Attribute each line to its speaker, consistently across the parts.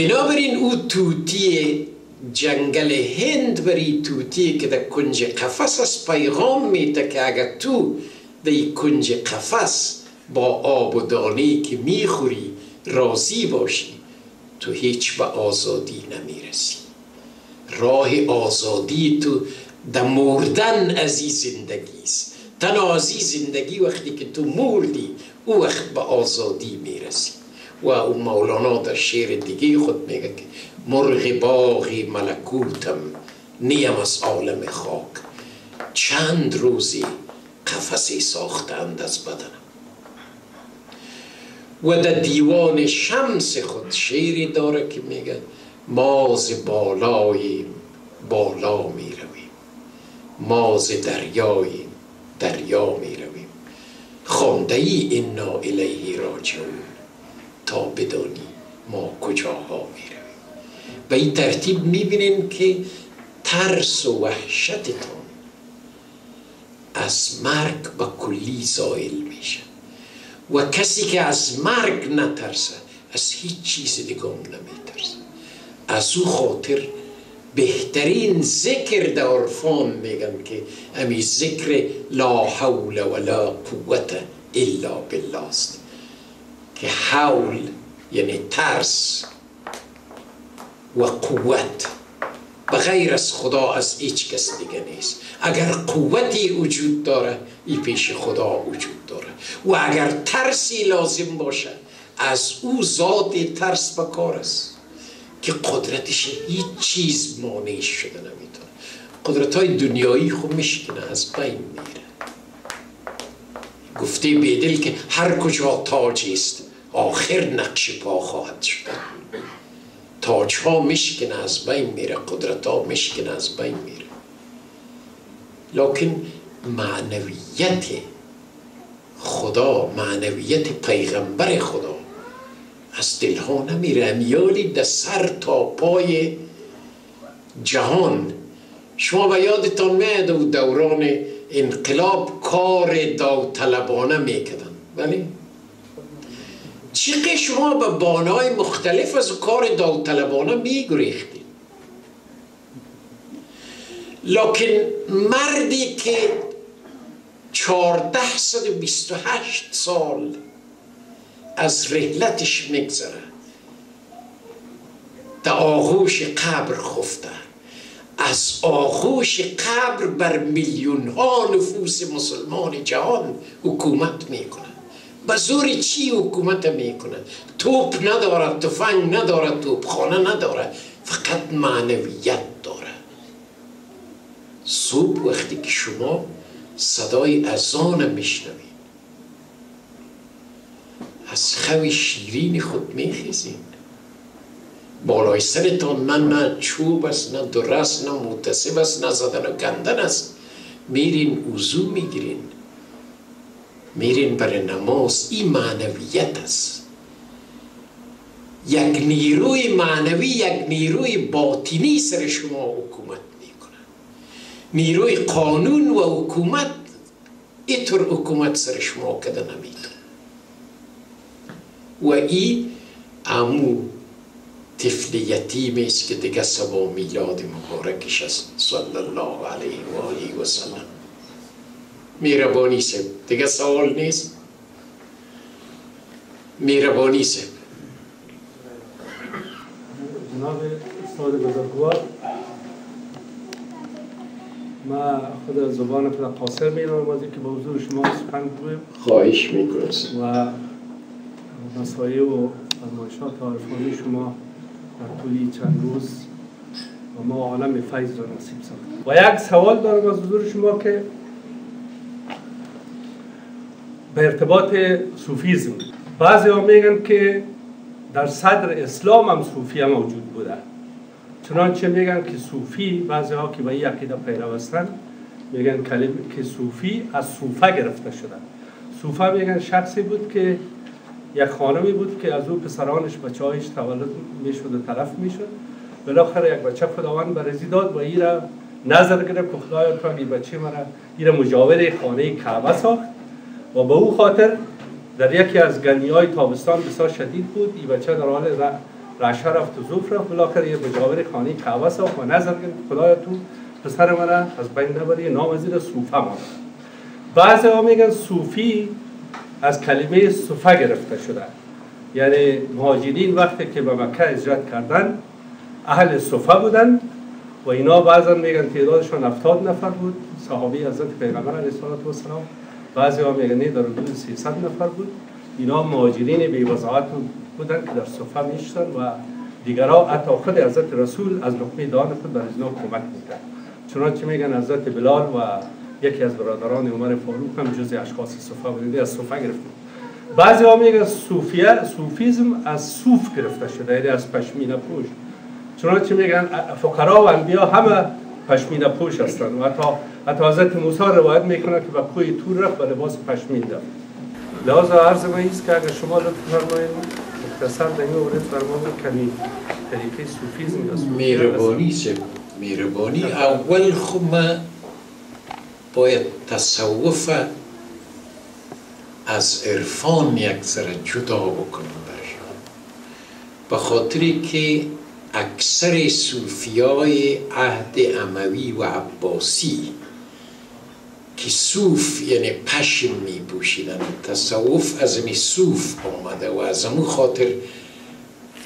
Speaker 1: بنابراین او توتی جنگل هند بری توتی که در کنج قفس از پیغام میده که اگر تو در کنج قفس با آب و دانه که می‌خوری راضی باشی تو هیچ به آزادی نمی‌رسی. راه آزادی تو در مردن از این زندگی است. تنها از زندگی وقتی که تو مردی او وقت به آزادی می‌رسی. و او مولانا در شعر دیگه خود میگه که مرغ باغی ملکوتم نیم از عالم خاک. چند روزی قفسی ساختند از بدنم. و در دیوان شمس خود شعری داره که میگه ماز بالای بالا می رویم ماز دریای دریا می رویم خونده ای انا الیه راجعون. بدانی ما کجاها می رویم و این ترتیب می بینیم که ترس و وحشتتان از مرگ به کلی زائل میشه. و کسی که از مرگ نترسه از هیچ چیز دیگه نمیترسه. از او خاطر بهترین ذکر در عرفان میگن که امی ذکر لا حول ولا قوت الا بالله است. که حول یعنی ترس و قوت. بغیر از خدا از هیچ کس دیگه نیست. اگر قوتی وجود داره ای پیش خدا وجود داره. و اگر ترسی لازم باشه از او ذات ترس بکار است. که قدرتش هیچ چیز مانعش شده نمی‌تونه. قدرت های دنیایی خود میشکنه از بین میره. گفته بیدل که هر کجا تاج است آخر نقش پا خواهد شد. تاج ها میشکنه از بین میره قدرت ها میشکنه از بین میره. لکن معنویت خدا معنویت پیغمبر خدا از دلها نمیره. امیالی در سر تا پای جهان. شما به یادتان میاد و دوران انقلاب کار داوطلبانه می‌کردن. ولی چقدر شما به بانای مختلف از کار داوطلبانه میگریختید. لکن مردی که چهارده سد و بیست و هشت سال از رحلتش میگذره در آغوش قبر خفته از آغوش قبر بر میلیون ها نفوس مسلمان جهان حکومت می‌کنه به چی حکومت می‌کنه؟ توپ نداره تفنگ نداره توپخانه نداره فقط معنویت داره. صبح وقتی که شما صدای اذان میشنوید از خوی شیرین خود میخیزین بالای سرتان من نه چوب است نه درست نه متصب است نه زدن و گندن است. میرین وضو می‌گیرین. میرین برای نماز این معنویت است. یک نیروی معنوی یک نیروی باطنی سر شما حکومت می‌کنه. نیروی قانون و حکومت اینطور حکومت سر شما کده نمی‌تونه و ای امو طفل یتیمی است که دیگه سبا میلاد مبارکش است. صلی الله علیه و آله و سلم. میربانی سب دیگه سوال نیست؟ میربانی سب
Speaker 2: جناب استاد بزرگوار ما خود زبان خود قاصر می که به حضور شما سخن گویم
Speaker 1: خواهش می‌کنم.
Speaker 2: و نصایح و فرمایشات و عرفانی شما در طول چند روز و ما عالم فیض را نصیب ساخت. و یک سوال دارم از حضور شما که به ارتباط صوفیزم. بعضی ها میگن که در صدر اسلام هم صوفی هم موجود بوده. چنانچه میگن که صوفی بعضی ها که به این عقیده پیرو میگن کلمه که صوفی از صوفه گرفته شده. صوفه میگن شخصی بود که یک خانمی بود که از او پسرانش بچه هایش تولد می‌شد و طرف می‌شد. بالاخره یک بچه خداوند برزی داد و را نظر گرفت که خدایا تو این بچه مرا این را مجاور خانه کعبه ساخت. و به او خاطر در یکی از گنی های تابستان بسیار شدید بود. این بچه در حال رشه رفت و زوف رفت. بالاخره یه مجاور خانه ساخت. و نظر گرفت خدایا تو پسر من از بین نبری نام زیر صوفه ماند بعضی ها میگن صوفی از کلمه صوفه گرفته شده. یعنی مهاجرین وقتی که به مکه هجرت کردن اهل صوفه بودن و اینا بعضا میگن تعدادشان 70 نفر بود. صحابی حضرت پیغمبر علیه السلام بعضی ها میگن در حدود 300 نفر بود. اینا مهاجرین بی وضاحت بودن که در صفه میشتن و دیگرها حتی خود حضرت رسول از لقمه دان خود در اینا کمک می‌کرد چنانچه میگن حضرت بلال و یکی از برادران عمر فاروق هم جزی اشخاص صفه بودن از صفه گرفتن. بعضی ها میگن صوفیه صوفیزم از صوف گرفته شده یعنی از پشمینه پوش. چنانچه میگن فقرا و انبیا همه پشمینه پوش هستند و حتی حتی حضرت موسی روایت می‌کنه که به کوی تور رفت و لباس پشمین داشت لحاظ عرض من ایست که اگر شما لطف فرمایید مختصر در این مورد فرمایید کمی طریقه صوفیزم یا صوفیه
Speaker 1: مهربانی سه مهربانی. اول خب ما باید تصوف از عرفان یک ذره جدا بکنم برشان به خاطری که اکثر صوفیای عهد اموی و عباسی که صوف یعنی پشم می پوشیدن تصوف از می صوف آمده و از امو خاطر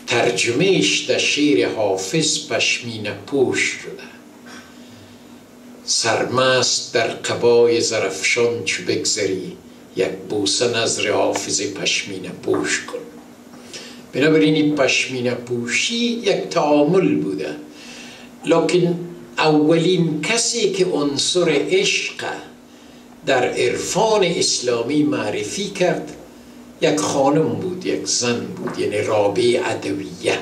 Speaker 1: ترجمهش در شعر حافظ پشمین پوش شده. سرمست در قبای زرفشان چو بگذری یک بوسه نظر حافظ پشمین پوش کن. بنابراین این پشمین پوشی یک تعامل بوده. لکن اولین کسی که عنصر عشق در عرفان اسلامی معرفی کرد. یک خانم بود یک زن بود یعنی رابع عدویه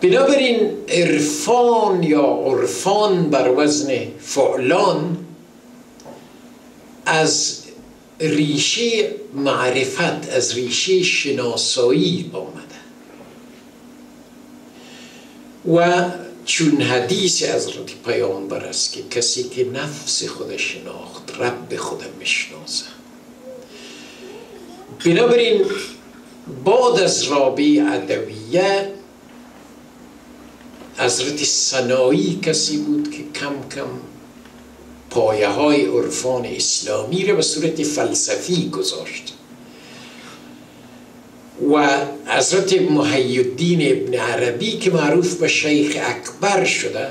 Speaker 1: بنابراین عرفان یا عرفان بر وزن فعلان از ریشه معرفت از ریشه شناسایی آمده. و چون حدیث حضرت پیامبر است که کسی که نفس خود شناخت رب خود می‌شناسه بنابراین بعد از رابع ادویه حضرت سنایی کسی بود که کم کم پایه های عرفان اسلامی را به صورت فلسفی گذاشت. و حضرت محی الدین ابن عربی که معروف به شیخ اکبر شده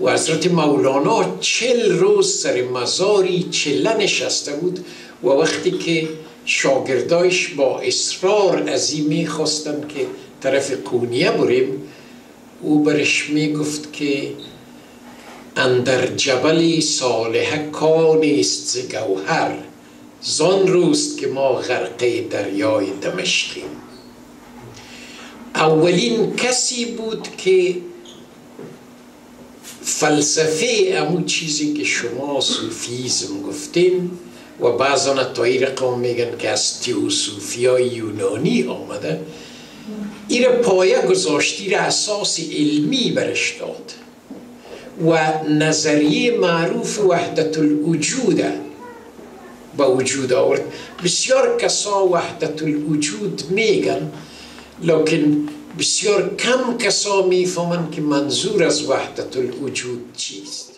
Speaker 1: و حضرت مولانا چل روز سر مزاری چله نشسته بود و وقتی که شاگردایش با اصرار از این می‌خواستن که طرف کونیه بریم او برش می‌گفت که اندر جبل صالح کانیست ز گوهر. زان روست که ما غرقه دریای دمشقیم. اولین کسی بود که فلسفه امو چیزی که شما صوفیزم گفتین و بعضا تایی رقم میگن که از تیوسوفیا یونانی آمده این پایه گذاشتی را اساس علمی برش داد و نظریه معروف وحدت الوجود به وجود آورد بسیار کسا وحدت الوجود میگن لکن بسیار کم کسا میفهمن که منظور از وحدت الوجود چیست